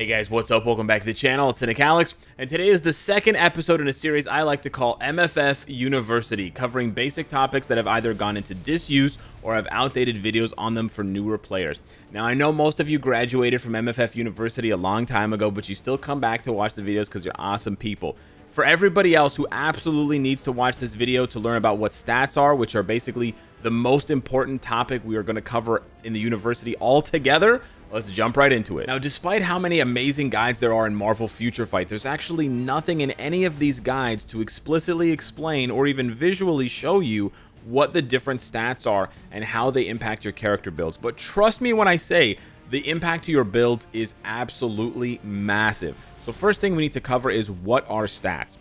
Hey guys, what's up? Welcome back to the channel. It's Cynicalex, and today is the second episode in a series I like to call MFF University, covering basic topics that have either gone into disuse or have outdated videos on them for newer players. Now, I know most of you graduated from MFF University a long time ago, but you still come back to watch the videos because you're awesome people. For everybody else who absolutely needs to watch this video to learn about what stats are, which are basically the most important topic we are going to cover in the university altogether, Let's jump right into it. Now, despite how many amazing guides there are in Marvel Future Fight, there's actually nothing in any of these guides to explicitly explain or even visually show you what the different stats are and how they impact your character builds. But trust me when I say the impact to your builds is absolutely massive. So first thing we need to cover is what are stats.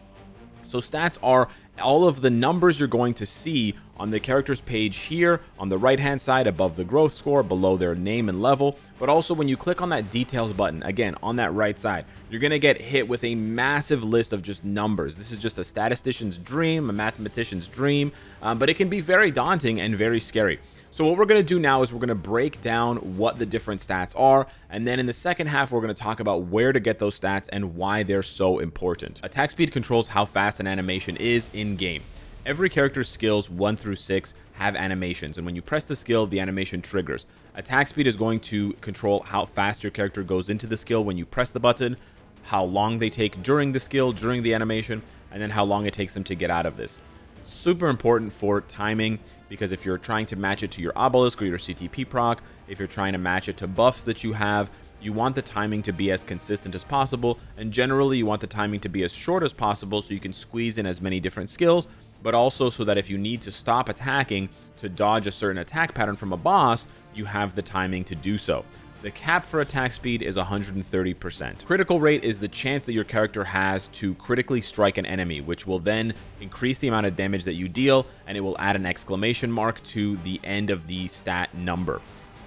So stats are all of the numbers you're going to see on the character's page here on the right hand side above the growth score below their name and level. But also when you click on that details button again on that right side you're gonna get hit with a massive list of just numbers. This is just a statistician's dream a mathematician's dream um, but it can be very daunting and very scary so what we're going to do now is we're going to break down what the different stats are, and then in the second half, we're going to talk about where to get those stats and why they're so important. Attack speed controls how fast an animation is in-game. Every character's skills 1 through 6 have animations, and when you press the skill, the animation triggers. Attack speed is going to control how fast your character goes into the skill when you press the button, how long they take during the skill, during the animation, and then how long it takes them to get out of this. Super important for timing because if you're trying to match it to your obelisk or your CTP proc, if you're trying to match it to buffs that you have, you want the timing to be as consistent as possible, and generally you want the timing to be as short as possible so you can squeeze in as many different skills, but also so that if you need to stop attacking to dodge a certain attack pattern from a boss, you have the timing to do so. The cap for attack speed is 130%. Critical rate is the chance that your character has to critically strike an enemy, which will then increase the amount of damage that you deal, and it will add an exclamation mark to the end of the stat number.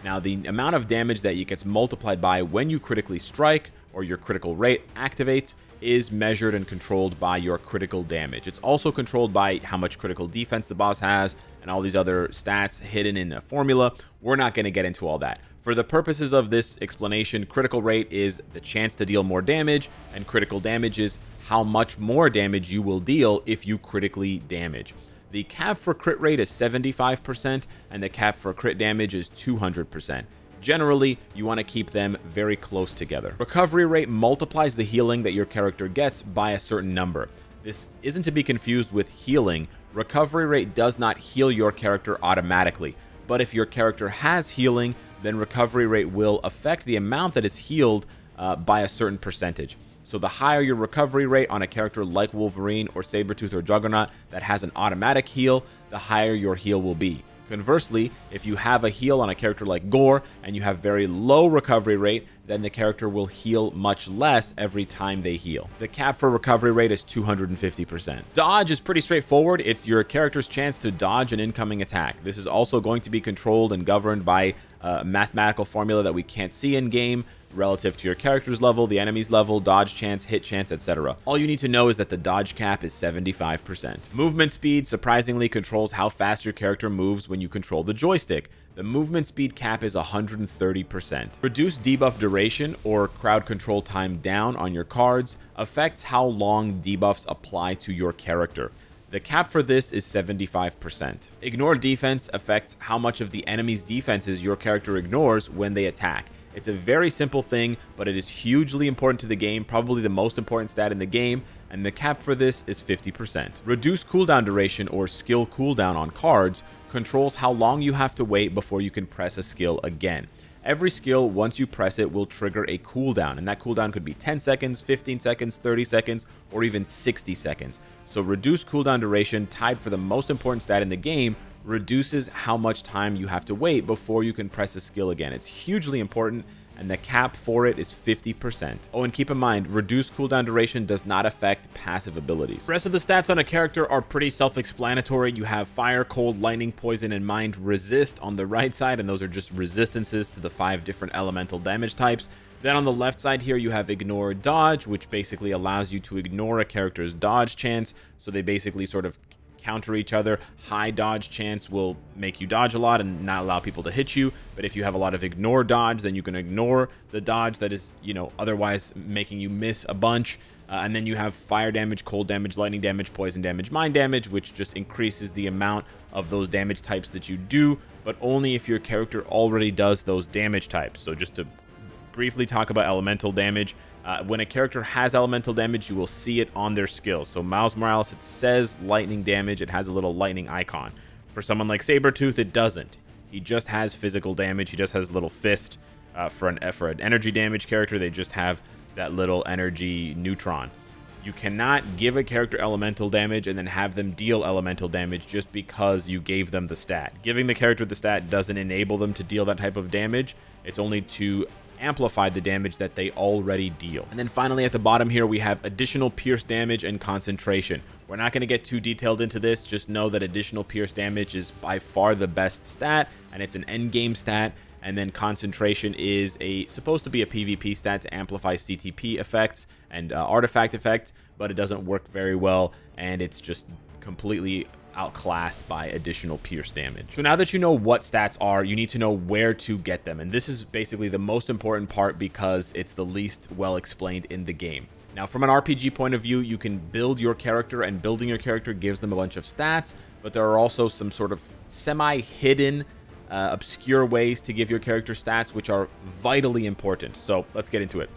Now, the amount of damage that you gets multiplied by when you critically strike or your critical rate activates is measured and controlled by your critical damage. It's also controlled by how much critical defense the boss has and all these other stats hidden in a formula. We're not going to get into all that. For the purposes of this explanation, critical rate is the chance to deal more damage, and critical damage is how much more damage you will deal if you critically damage. The cap for crit rate is 75%, and the cap for crit damage is 200%. Generally, you want to keep them very close together. Recovery rate multiplies the healing that your character gets by a certain number. This isn't to be confused with healing. Recovery rate does not heal your character automatically, but if your character has healing, then recovery rate will affect the amount that is healed uh, by a certain percentage. So the higher your recovery rate on a character like Wolverine or Sabretooth or Juggernaut that has an automatic heal, the higher your heal will be. Conversely, if you have a heal on a character like Gorr and you have very low recovery rate, then the character will heal much less every time they heal. The cap for recovery rate is 250%. Dodge is pretty straightforward. It's your character's chance to dodge an incoming attack. This is also going to be controlled and governed by a mathematical formula that we can't see in game, relative to your character's level, the enemy's level, dodge chance, hit chance, etc. All you need to know is that the dodge cap is 75%. Movement speed surprisingly controls how fast your character moves when you control the joystick. The movement speed cap is 130%. Reduce debuff duration or crowd control time down on your cards affects how long debuffs apply to your character. The cap for this is 75%. Ignore defense affects how much of the enemy's defenses your character ignores when they attack. It's a very simple thing, but it is hugely important to the game, probably the most important stat in the game, and the cap for this is 50%. Reduce cooldown duration or skill cooldown on cards controls how long you have to wait before you can press a skill again. Every skill, once you press it, will trigger a cooldown, and that cooldown could be 10 seconds, 15 seconds, 30 seconds, or even 60 seconds. So reduce cooldown duration, tied for the most important stat in the game, reduces how much time you have to wait before you can press a skill again. It's hugely important and the cap for it is 50%. Oh, and keep in mind, reduced cooldown duration does not affect passive abilities. The rest of the stats on a character are pretty self-explanatory. You have fire, cold, lightning, poison, and mind resist on the right side, and those are just resistances to the five different elemental damage types. Then on the left side here, you have ignore dodge, which basically allows you to ignore a character's dodge chance. So they basically sort of counter each other. High dodge chance will make you dodge a lot and not allow people to hit you. But if you have a lot of ignore dodge, then you can ignore the dodge that is, you know, otherwise making you miss a bunch. Uh, and then you have fire damage, cold damage, lightning damage, poison damage, mind damage, which just increases the amount of those damage types that you do, but only if your character already does those damage types. So just to briefly talk about elemental damage, uh, when a character has elemental damage, you will see it on their skills. So Miles Morales, it says lightning damage. It has a little lightning icon. For someone like Sabretooth, it doesn't. He just has physical damage. He just has a little fist. Uh, for an for an energy damage character, they just have that little energy neutron. You cannot give a character elemental damage and then have them deal elemental damage just because you gave them the stat. Giving the character the stat doesn't enable them to deal that type of damage. It's only to amplify the damage that they already deal. And then finally at the bottom here, we have additional pierce damage and concentration. We're not going to get too detailed into this. Just know that additional pierce damage is by far the best stat, and it's an endgame stat and then concentration is a supposed to be a PvP stat to amplify CTP effects and uh, artifact effect, but it doesn't work very well, and it's just completely outclassed by additional pierce damage. So now that you know what stats are, you need to know where to get them, and this is basically the most important part because it's the least well explained in the game. Now, from an RPG point of view, you can build your character, and building your character gives them a bunch of stats, but there are also some sort of semi-hidden uh, obscure ways to give your character stats, which are vitally important. So let's get into it.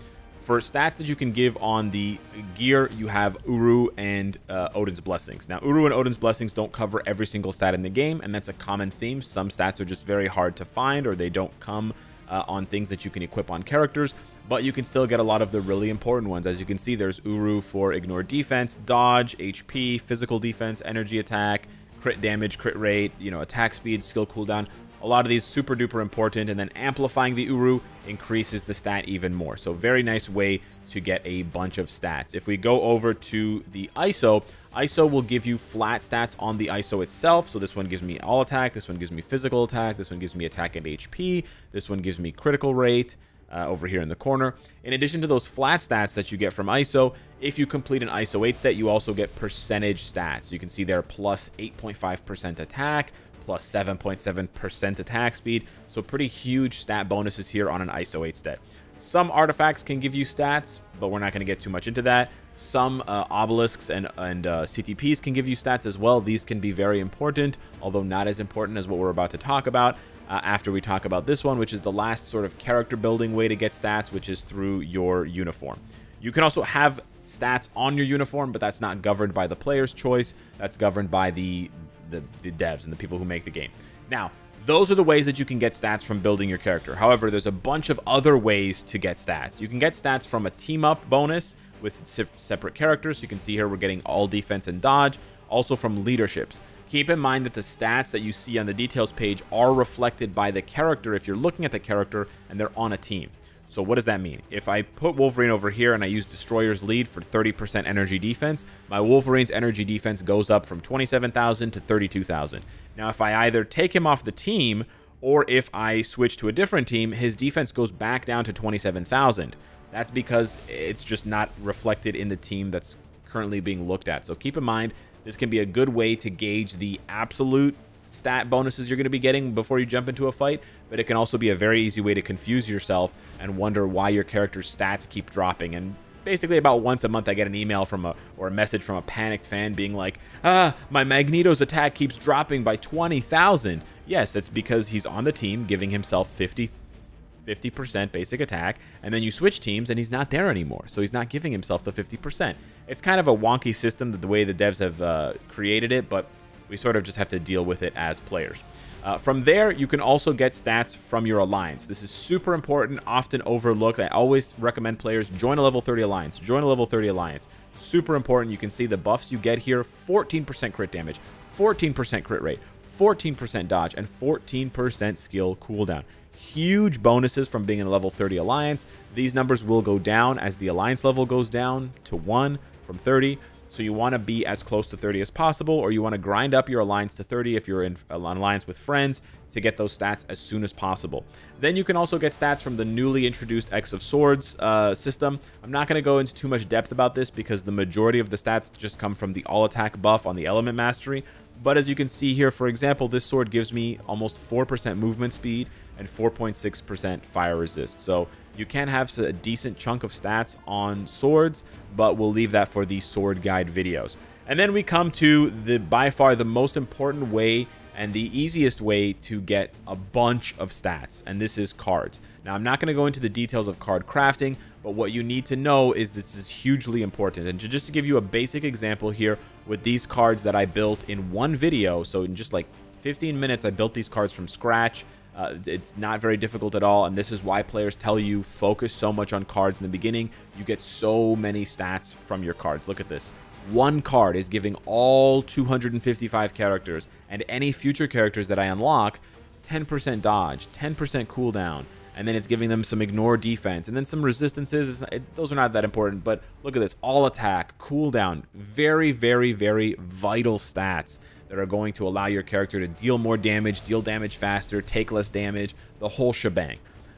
For stats that you can give on the gear, you have Uru and uh, Odin's Blessings. Now, Uru and Odin's Blessings don't cover every single stat in the game, and that's a common theme. Some stats are just very hard to find, or they don't come uh, on things that you can equip on characters, but you can still get a lot of the really important ones. As you can see, there's Uru for Ignore Defense, Dodge, HP, Physical Defense, Energy Attack, Crit Damage, Crit Rate, you know, Attack Speed, Skill Cooldown. A lot of these super duper important, and then amplifying the Uru increases the stat even more. So very nice way to get a bunch of stats. If we go over to the ISO, ISO will give you flat stats on the ISO itself. So this one gives me all attack, this one gives me physical attack, this one gives me attack and HP, this one gives me critical rate, uh, over here in the corner. In addition to those flat stats that you get from ISO, if you complete an ISO 8 stat, you also get percentage stats. You can see there plus 8.5% attack, plus 7.7% attack speed. So pretty huge stat bonuses here on an ISO 8 stat. Some artifacts can give you stats, but we're not going to get too much into that. Some uh, obelisks and, and uh, CTPs can give you stats as well. These can be very important, although not as important as what we're about to talk about uh, after we talk about this one, which is the last sort of character building way to get stats, which is through your uniform. You can also have stats on your uniform, but that's not governed by the player's choice. That's governed by the the, the devs and the people who make the game. Now, those are the ways that you can get stats from building your character. However, there's a bunch of other ways to get stats. You can get stats from a team up bonus with separate characters. You can see here we're getting all defense and dodge. Also from leaderships. Keep in mind that the stats that you see on the details page are reflected by the character if you're looking at the character and they're on a team. So what does that mean? If I put Wolverine over here and I use Destroyer's Lead for 30% energy defense, my Wolverine's energy defense goes up from 27,000 to 32,000. Now, if I either take him off the team or if I switch to a different team, his defense goes back down to 27,000. That's because it's just not reflected in the team that's currently being looked at. So keep in mind, this can be a good way to gauge the absolute stat bonuses you're going to be getting before you jump into a fight, but it can also be a very easy way to confuse yourself and wonder why your character's stats keep dropping. And basically about once a month I get an email from a or a message from a panicked fan being like, "Ah, my Magneto's attack keeps dropping by 20,000." Yes, that's because he's on the team giving himself 50 50% basic attack, and then you switch teams and he's not there anymore. So he's not giving himself the 50%. It's kind of a wonky system that the way the devs have uh, created it, but we sort of just have to deal with it as players. Uh, from there, you can also get stats from your alliance. This is super important, often overlooked. I always recommend players join a level 30 alliance. Join a level 30 alliance. Super important. You can see the buffs you get here 14% crit damage, 14% crit rate, 14% dodge, and 14% skill cooldown. Huge bonuses from being in a level 30 alliance. These numbers will go down as the alliance level goes down to 1 from 30. So you want to be as close to 30 as possible, or you want to grind up your alliance to 30 if you're in an alliance with friends to get those stats as soon as possible. Then you can also get stats from the newly introduced X of Swords uh, system. I'm not going to go into too much depth about this because the majority of the stats just come from the all attack buff on the element mastery. But as you can see here, for example, this sword gives me almost 4% movement speed and 4.6% fire resist. So you can have a decent chunk of stats on swords, but we'll leave that for the sword guide videos. And then we come to the by far the most important way and the easiest way to get a bunch of stats, and this is cards. Now, I'm not going to go into the details of card crafting, but what you need to know is this is hugely important. And just to give you a basic example here with these cards that I built in one video, so in just like 15 minutes, I built these cards from scratch. Uh, it's not very difficult at all, and this is why players tell you focus so much on cards in the beginning. You get so many stats from your cards. Look at this one card is giving all 255 characters and any future characters that I unlock 10% dodge, 10% cooldown, and then it's giving them some ignore defense, and then some resistances. It, those are not that important, but look at this. All attack, cooldown, very, very, very vital stats that are going to allow your character to deal more damage, deal damage faster, take less damage, the whole shebang.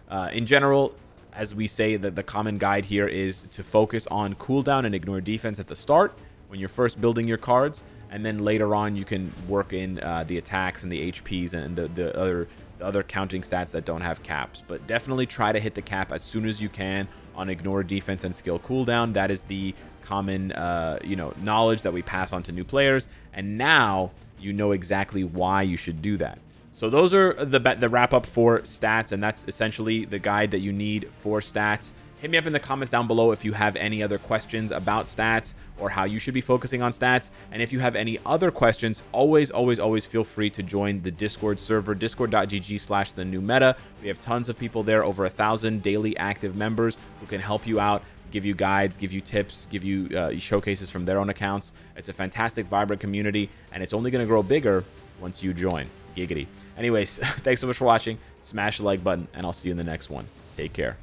Uh, in general, as we say, that the common guide here is to focus on cooldown and ignore defense at the start, when you're first building your cards, and then later on you can work in uh, the attacks and the HPs and the, the other the other counting stats that don't have caps. But definitely try to hit the cap as soon as you can on ignore defense and skill cooldown. That is the common uh, you know knowledge that we pass on to new players, and now you know exactly why you should do that. So those are the the wrap up for stats, and that's essentially the guide that you need for stats. Hit me up in the comments down below if you have any other questions about stats or how you should be focusing on stats. And if you have any other questions, always, always, always feel free to join the Discord server, discord.gg slash the new meta. We have tons of people there, over a thousand daily active members who can help you out give you guides, give you tips, give you uh, showcases from their own accounts. It's a fantastic, vibrant community, and it's only going to grow bigger once you join. Giggity. Anyways, thanks so much for watching. Smash the like button, and I'll see you in the next one. Take care.